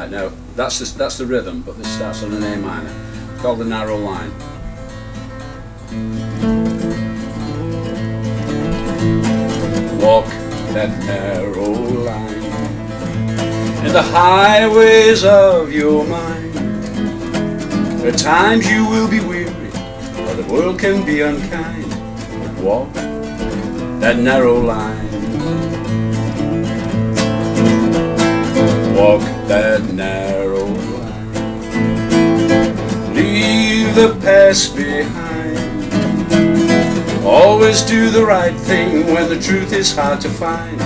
Right, now, that's the, that's the rhythm, but this starts on an A minor. Called the narrow line. Walk that narrow line in the highways of your mind. At times you will be weary, or the world can be unkind. Walk that narrow line. That narrow line. Leave the past behind. Always do the right thing when the truth is hard to find.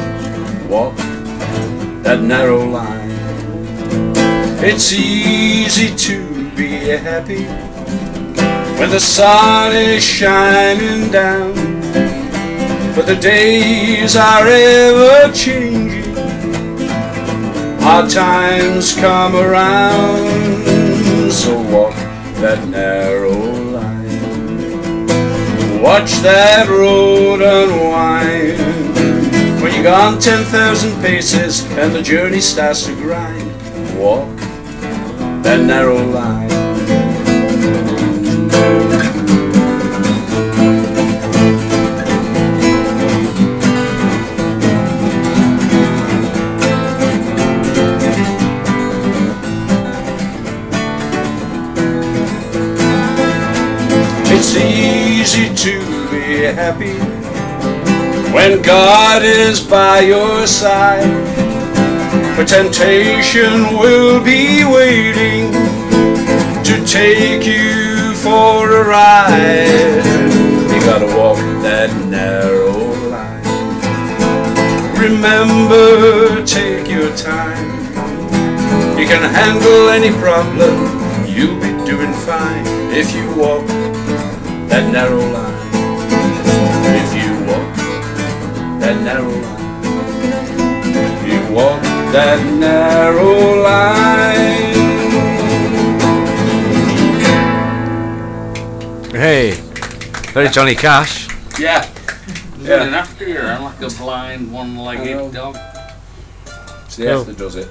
Walk that narrow line. It's easy to be happy when the sun is shining down. But the days are ever changing. Hard times come around. So walk that narrow line. Watch that road unwind. When you've gone 10,000 paces and the journey starts to grind, walk that narrow line. It's easy to be happy when God is by your side. For temptation will be waiting to take you for a ride. You gotta walk that narrow line. Remember, take your time. You can handle any problem. You'll be doing fine if you walk that narrow line. If you walk that narrow line. You walk that narrow line. Hey, very Johnny Cash. Yeah. Yeah. Yeah. after you're like a blind, one-legged dog. It's the F that does it.